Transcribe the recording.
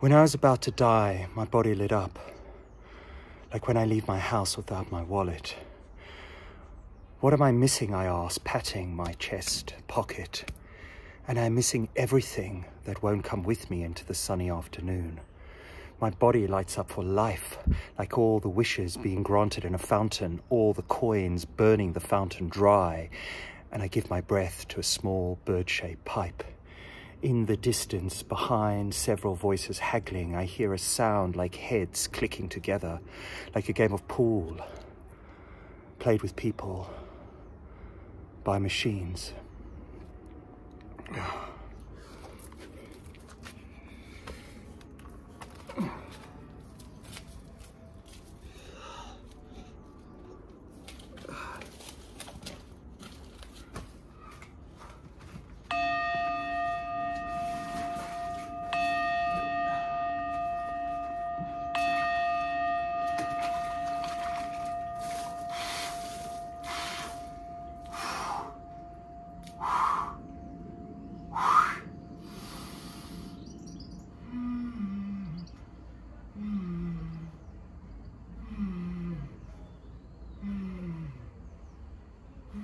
When I was about to die, my body lit up. Like when I leave my house without my wallet. What am I missing? I ask, patting my chest pocket. And I'm missing everything that won't come with me into the sunny afternoon. My body lights up for life, like all the wishes being granted in a fountain, all the coins burning the fountain dry, and I give my breath to a small bird-shaped pipe. In the distance, behind several voices haggling, I hear a sound like heads clicking together, like a game of pool, played with people by machines. Ugh.